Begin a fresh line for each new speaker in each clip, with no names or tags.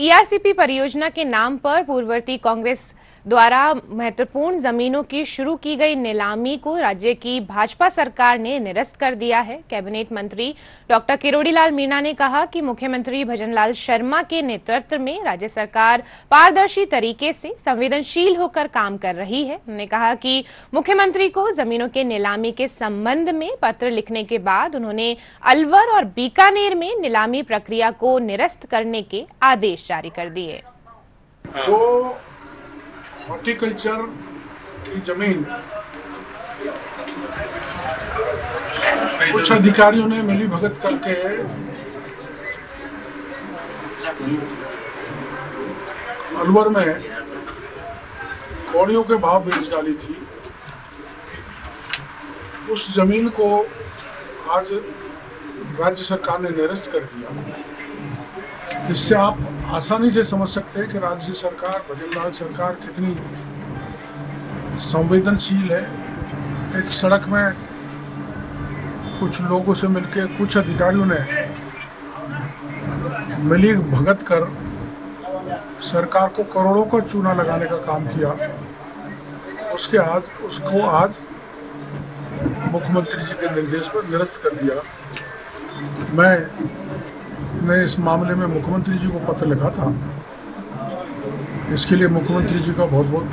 ERCP परियोजना के नाम पर पूर्ववर्ती कांग्रेस द्वारा महत्वपूर्ण जमीनों की शुरू की गई नीलामी को राज्य की भाजपा सरकार ने निरस्त कर दिया है। कैबिनेट मंत्री डॉक्टर किरोड़ीलाल मीणा ने कहा कि मुख्यमंत्री भजनलाल शर्मा के नेतृत्व में राज्य सरकार पारदर्शी तरीके से संवेदनशील होकर काम कर रही है। उन्होंने कहा कि मुख्यमंत्री को जमीनों के नीलामी के संबंध में पत्र लिखने के बाद उन्होंने अलवर और बीकानेर में नीलामी प्रक्रिया को निरस्त करने के आदेश जारी कर दिए।
तो हॉर्टिकल्चर की ज़मीन। कुछ अधिकारियों ने मिली भगत करके अलवर में कौड़ियों के भाव बेच डाली थी। उस ज़मीन को आज राज्य सरकार ने निरस्त कर दिया। इससे आप आसानी से समझ सकते हैं कि राज्य सरकार भजनलाल सरकार कितनी संवेदनशील है। एक सड़क में कुछ लोगों से मिलकर कुछ अधिकारियों ने मिली भगत कर सरकार को करोड़ों का चूना लगाने का काम किया। उसके आज, उसको आज मुख्यमंत्री जी के निर्देश पर निरस्त कर दिया। मैं मैं इस मामले में मुख्यमंत्री जी को पत्र लिखा था। इसके लिए मुख्यमंत्री जी का बहुत बहुत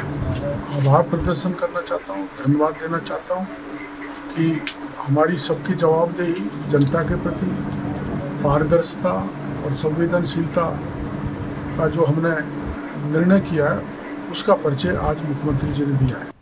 आभार प्रदर्शन करना चाहता हूँ, धन्यवाद देना चाहता हूँ कि हमारी सबकी जवाबदेही जनता के प्रति, पारदर्शिता और संवेदनशीलता का जो हमने निर्णय किया है, उसका परिचय आज मुख्यमंत्री जी ने दिया है।